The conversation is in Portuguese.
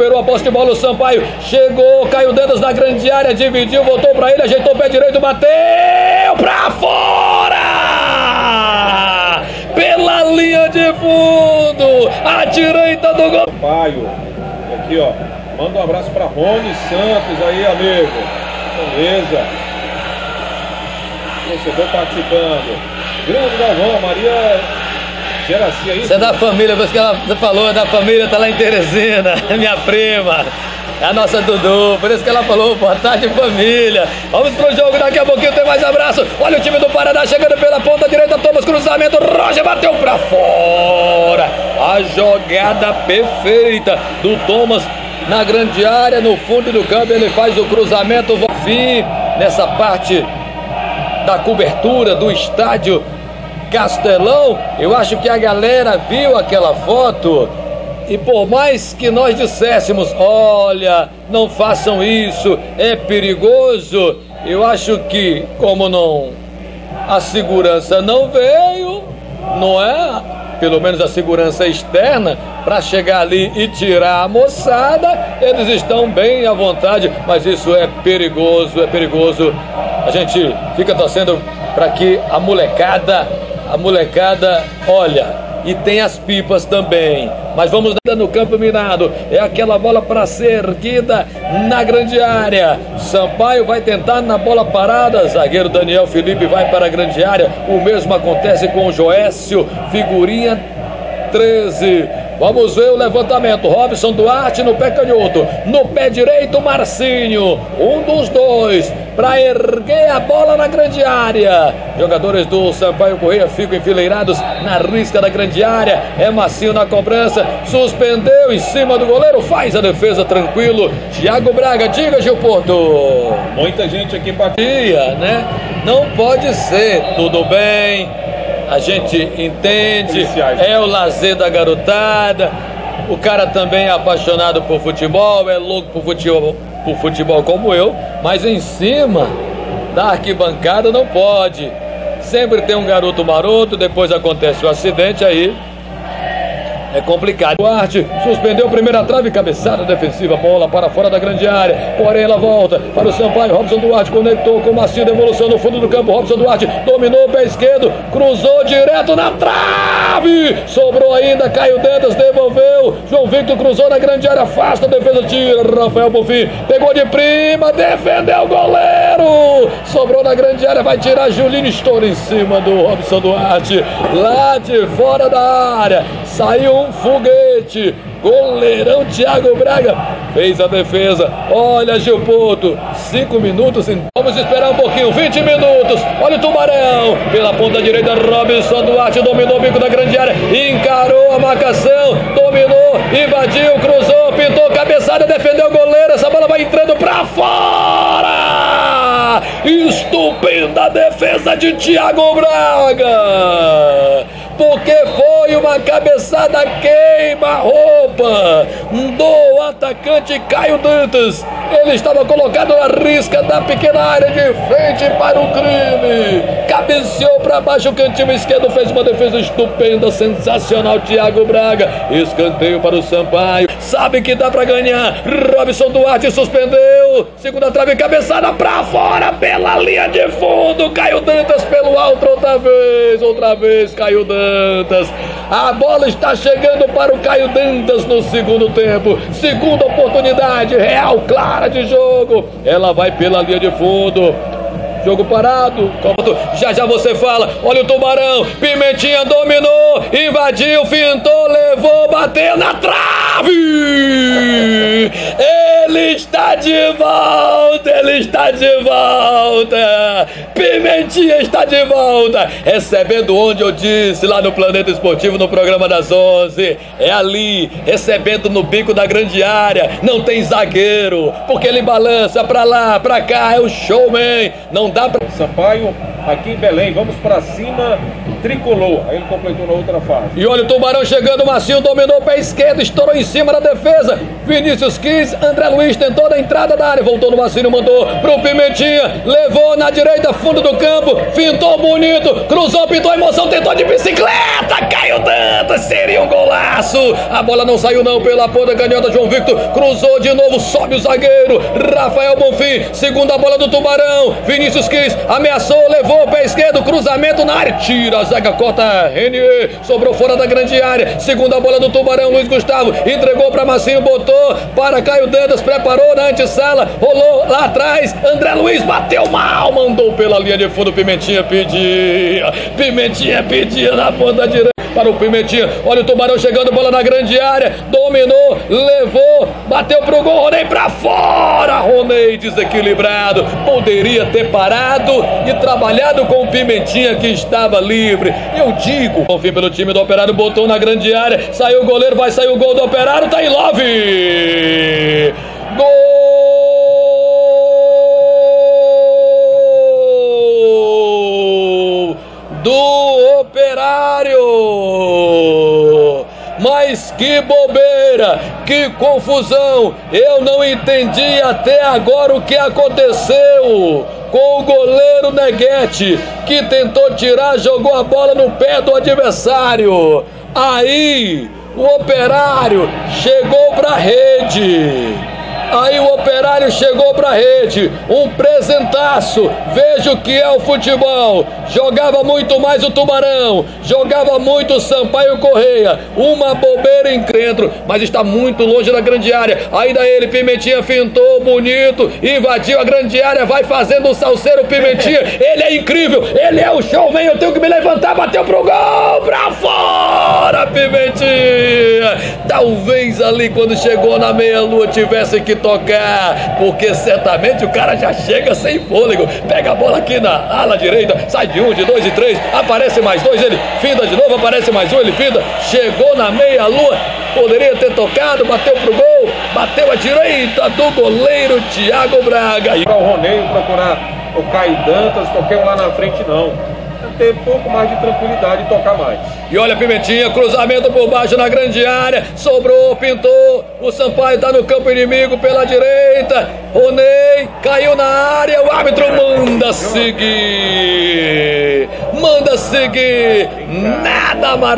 Recuperou a posse de bola o Sampaio. Chegou, caiu dedos na grande área, dividiu, voltou para ele, ajeitou o pé direito, bateu para fora! Pela linha de fundo, a direita do gol. Sampaio, aqui ó, manda um abraço para Rony Santos aí, amigo. Beleza. Torcedor participando. Grande Galvão, Maria Aí. Você é da família, você, que ela, falou, é da família, tá lá em Teresina, minha prima. É a nossa Dudu, por isso que ela falou, boa tarde família. Vamos pro jogo, daqui a pouquinho tem mais abraço. Olha o time do Paraná chegando pela ponta direita, Thomas cruzamento, Roger bateu pra fora. A jogada perfeita do Thomas na grande área, no fundo do campo, ele faz o cruzamento, fim nessa parte da cobertura do estádio Castelão, eu acho que a galera viu aquela foto e por mais que nós disséssemos, olha, não façam isso, é perigoso, eu acho que como não a segurança não veio, não é? Pelo menos a segurança externa, para chegar ali e tirar a moçada, eles estão bem à vontade, mas isso é perigoso, é perigoso. A gente fica torcendo para que a molecada a molecada olha e tem as pipas também. Mas vamos no campo minado. É aquela bola para ser erguida na grande área. Sampaio vai tentar na bola parada. Zagueiro Daniel Felipe vai para a grande área. O mesmo acontece com o Joécio. Figurinha 13. Vamos ver o levantamento. Robson Duarte no pé canhoto. No pé direito, Marcinho. Um dos dois. Para erguer a bola na grande área. Jogadores do Sampaio Correia ficam enfileirados na risca da grande área. É Marcinho na cobrança. Suspendeu em cima do goleiro. Faz a defesa tranquilo. Thiago Braga, diga, Gil Porto. Muita gente aqui partida, né? Não pode ser. Tudo bem a gente entende, é o lazer da garotada. O cara também é apaixonado por futebol, é louco por futebol, por futebol como eu, mas em cima da arquibancada não pode. Sempre tem um garoto maroto, depois acontece o um acidente aí é complicado. Duarte suspendeu a primeira trave, cabeçada defensiva, bola para fora da grande área. Porém, ela volta para o Sampaio. Robson Duarte conectou com o Macio, devolução no fundo do campo. Robson Duarte dominou o pé esquerdo, cruzou direto na trave. Sobrou ainda, Caio Dentas devolveu. João Victor cruzou na grande área, afasta a defesa, tira. Rafael Bonfim pegou de prima, defendeu o goleiro. Sobrou na grande área, vai tirar Julinho, estoura em cima do Robson Duarte. Lá de fora da área, saiu um foguete. Goleirão Thiago Braga fez a defesa. Olha, Gilpoto, cinco minutos. Vamos esperar um pouquinho, 20 minutos. Olha o Tubarão pela ponta direita. Robinson Duarte dominou o bico da grande área, encarou a marcação, dominou, invadiu, cruzou, pintou cabeçada, defendeu o goleiro. Essa bola vai entrando para fora. Estupenda defesa de Thiago Braga porque foi uma cabeçada queima-roupa do atacante Caio Dantas. Ele estava colocado na risca da pequena área de frente para o crime. Cabeceou para baixo, o cantinho esquerdo fez uma defesa estupenda, sensacional. Thiago Braga, escanteio para o Sampaio. Sabe que dá para ganhar. Robson Duarte suspendeu. Segunda trave, cabeçada para fora pela linha de fundo. Caio Dantas pelo alto outra vez. Outra vez, Caio Dantas. A bola está chegando para o Caio Dantas no segundo tempo. Segunda oportunidade, real, clara de jogo. Ela vai pela linha de fundo. Jogo parado. Já já você fala. Olha o tubarão. Pimentinha dominou. Invadiu, fintou, levou, bateu na trave. Ele está de volta. Ele está de volta. Pimentinha está de volta. Recebendo onde eu disse, lá no Planeta Esportivo, no programa das 11. É ali, recebendo no bico da grande área. Não tem zagueiro, porque ele balança pra lá, pra cá. É o showman. Não dá pra. Sampaio, aqui em Belém, vamos pra cima, tricolor. Aí ele completou na outra fase. E olha o Tubarão chegando, Macio dominou o pé esquerdo, estourou em cima da defesa. Vinícius quis, André Luiz tentou na entrada da área, voltou no Macio, mandou pro Pimentinha, levou na direita, fundo do campo, fintou bonito, cruzou, pintou emoção, tentou de bicicleta, caiu tanto, seria um golaço. A bola não saiu não pela ponta canhota, João Victor. Cruzou de novo, sobe o zagueiro, Rafael Bonfim, segunda bola do Tubarão, Vinícius quis, ameaçou, levou o pé esquerdo, cruzamento na área, tira zaga, corta Renier, sobrou fora da grande área, segunda bola do Tubarão, Luiz Gustavo, entregou para Massinho, botou para Caio Dantas, preparou na antessala, rolou lá atrás, André Luiz bateu mal, mandou pela linha de fundo, Pimentinha pedia, Pimentinha pedia na ponta direita para o Pimentinha. Olha o Tubarão chegando, bola na grande área. Dominou, levou, bateu pro gol. Ronei para fora. Ronei desequilibrado. Poderia ter parado e trabalhado com o Pimentinha que estava livre. Eu digo, confio pelo time do Operário, botou na grande área. Saiu o goleiro, vai sair o gol do Operário. Tá em love. Gol! Que bobeira, que confusão! Eu não entendi até agora o que aconteceu com o goleiro Neguete, que tentou tirar, jogou a bola no pé do adversário. Aí o Operário chegou para a rede. Aí o operário chegou para a rede, um presentaço. Veja o que é o futebol. Jogava muito mais o Tubarão, jogava muito o Sampaio Correia. Uma bobeira encrentro, mas está muito longe da grande área. Ainda ele, Pimentinha, fintou bonito, invadiu a grande área, vai fazendo o salseiro Pimentinha. Ele é incrível, ele é o showman. Eu tenho que me levantar, bateu pro gol, pra fora, Pimentinha. Talvez ali quando chegou na meia-lua tivesse que tocar, porque certamente o cara já chega sem fôlego. Pega a bola aqui na ala direita, sai de um, de dois e três, aparece mais dois, ele finda de novo, aparece mais um, ele finda, chegou na meia-lua, poderia ter tocado, bateu pro gol, bateu a direita do goleiro Thiago Braga. E o Roneio procurar o Caio Dantas, toquei lá na frente não ter pouco mais de tranquilidade e tocar mais. E olha Pimentinha, cruzamento por baixo na grande área, sobrou, pintou, o Sampaio está no campo inimigo pela direita, Ronei caiu na área, o árbitro manda seguir, manda seguir, nada mais.